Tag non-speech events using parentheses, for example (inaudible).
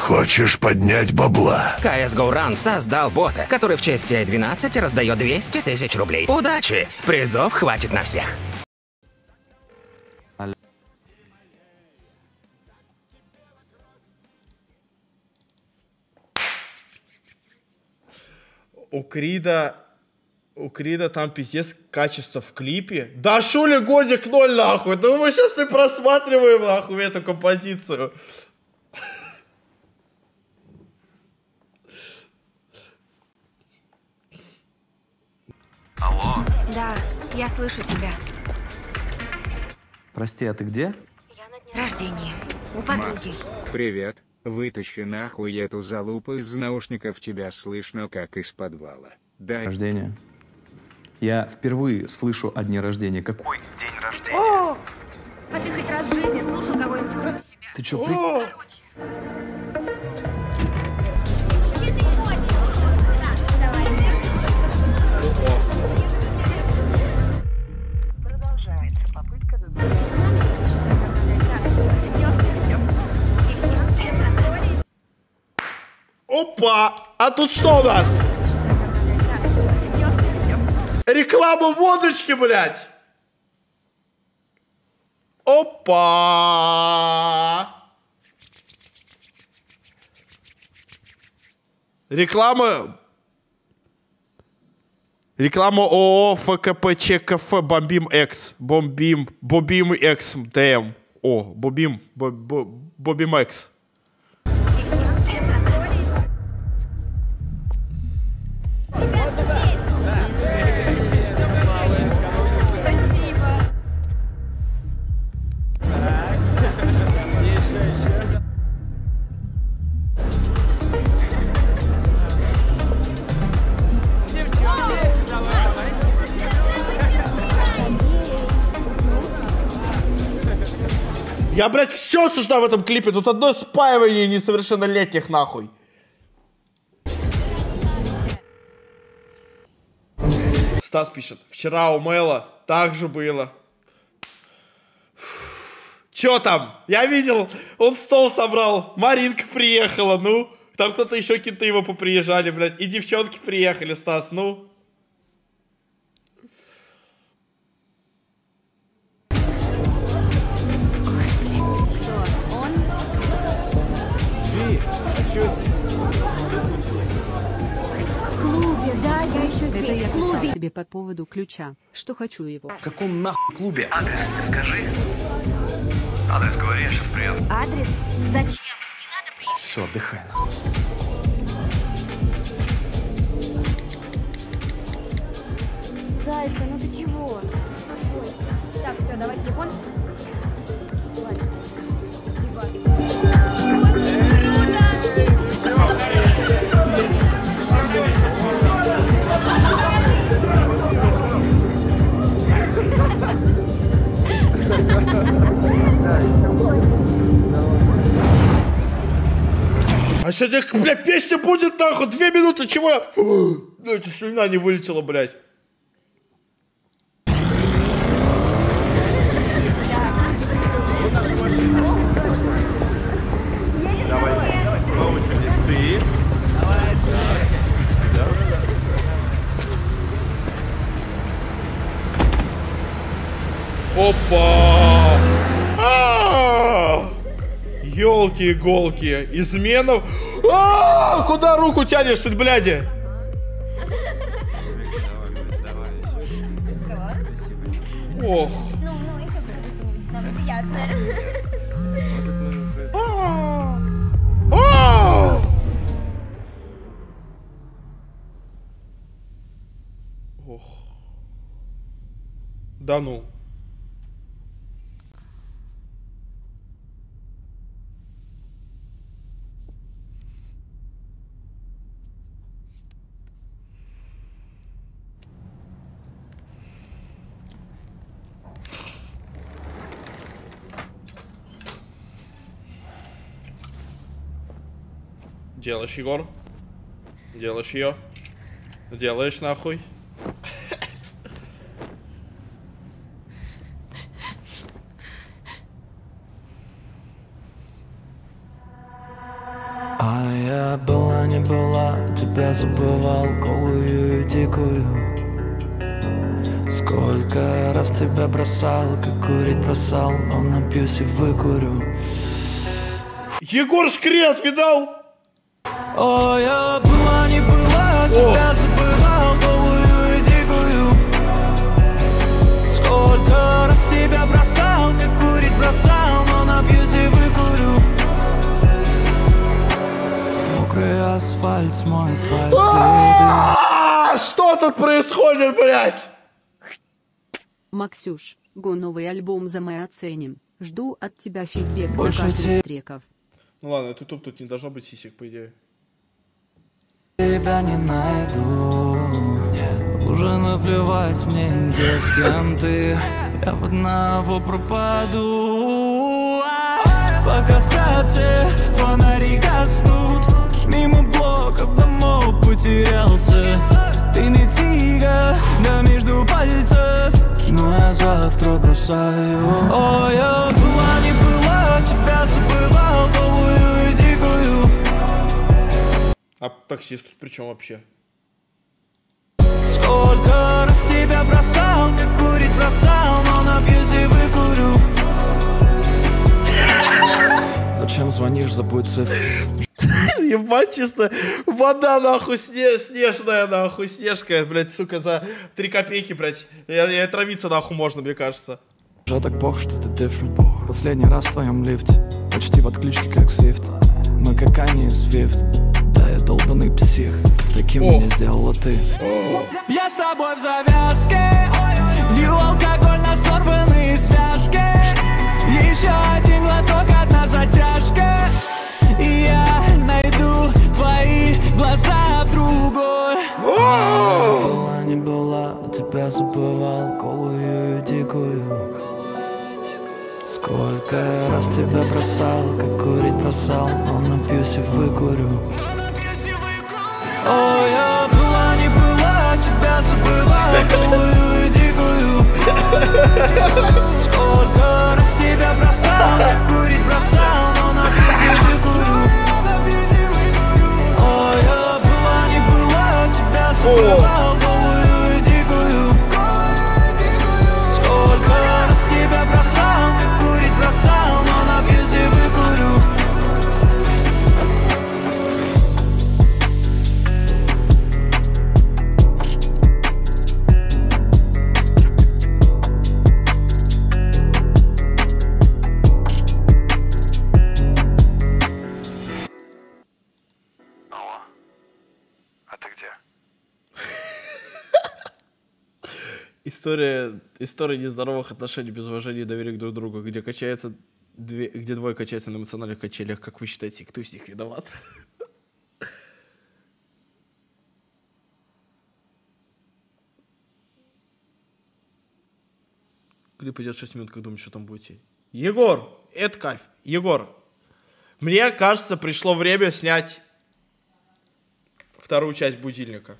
Хочешь поднять бабла? CSGO Run создал бота, который в честь Т-12 раздает 200 тысяч рублей. Удачи! Призов хватит на всех. У Крида... У Крида там пиздец качество в клипе. Да шули годик ноль нахуй. Да мы сейчас и просматриваем нахуй эту композицию. Да, я слышу тебя. Прости, а ты где? Рождение. У подруги. Привет. Вытащи нахуй эту залупу из наушников, тебя слышно как из подвала. Дай Рождение. Я впервые слышу о дне рождения. Какой? А ты хоть раз в жизни слушал кого-нибудь кроме себя? Ты чё, при... Короче. Опа! А тут что у нас? Реклама водочки, блядь! Опа! Реклама... Реклама ООО ФКПЧКФ Бомбим X. Бомбим... Бобим X ТМ. О, Бобим... Бо- Бо- Бобим X. Я, блядь, все осуждаю в этом клипе. Тут одно спаивание несовершеннолетних, нахуй. Стас пишет. Вчера у Мэла так же было. Чё там? Я видел, он стол собрал. Маринка приехала, ну. Там кто-то еще какие-то его поприезжали, блядь. И девчонки приехали, Стас, ну. Клубе. тебе по поводу ключа, что хочу его. В каком нахуй клубе? Адрес скажи. Адрес говори, я сейчас приеду. Адрес? Зачем? Не надо приезжать. Все, отдыхай. Зайка, ну ты чего? Успокойся. Так, все, давай телефон. Хватит А сегодня, бля, песня будет нахуй, две минуты, чего? Фу, Ну, эта слюна не вылетела, блядь. Опа! Елки-иголки, изменов. А, Куда руку тянешь, ты, бляди? А. А. Ох. Да ну. Делаешь, Егор? Делаешь ее? Делаешь нахуй? А я была, не была, тебя забывал, голую и дикую Сколько раз тебя бросал, как курить бросал, но напьюсь и выкурю Егор Шкрет, видал? О, я была, не была, тебя забывал, голую и дикую Сколько раз тебя бросал, как курить бросал, но напьюсь и выкурю Мокрый асфальт смоет А, что тут происходит, блядь? Максюш, го новый альбом за мы оценим. Жду от тебя фидбэк Больше на каждый те- из треков. Ну ладно, это тут, тут не должно быть сисек, по идее. Тебя не найду. Нет, уже наплевать мне, где с кем ты. Я в одного пропаду. А, Пока спят все, фонари гаснут. Мимо блоков домов потерялся. Ты не тига, да между пальцев. Но я завтра бросаю. О, я была, не была, тебя забывал А таксист тут при чем вообще? Сколько раз тебя бросал, как курить бросал, но напьюсь и выкурю Зачем звонишь, забудь цифры (laughs) Ебать, чисто вода, нахуй, сне- снежная, нахуй, снежка, блядь, сука, за 3 копейки, блядь. Я, я травиться, нахуй, можно, мне кажется. Уже так плохо, что ты different Последний раз в твоем лифте Почти в отключке, как Свифт Мы как Ани и Свифт долбанный псих. Таким Ох. меня сделала ты. Я с тобой в завязке. Лью алкоголь на сорванные связки. Еще один глоток, одна затяжка. И я найду твои глаза в другой. Была, не была, тебя забывал. Голую и дикую. Сколько раз тебя бросал, как курить бросал. Но напьюсь и выкурю О, я была, не была, тебя забывал Голую дикую Сколько раз тебя бросал, как курить бросал Но напьюсь и выкурю О, я была, не была, тебя забывал История, история нездоровых отношений без уважения и доверия друг к другу, где качается две, где двое качаются на эмоциональных качелях. Как вы считаете, кто из них виноват? Клип идет 6 минут, как думаете, что там будете? Егор, это кайф. Егор, мне кажется, пришло время снять вторую часть будильника.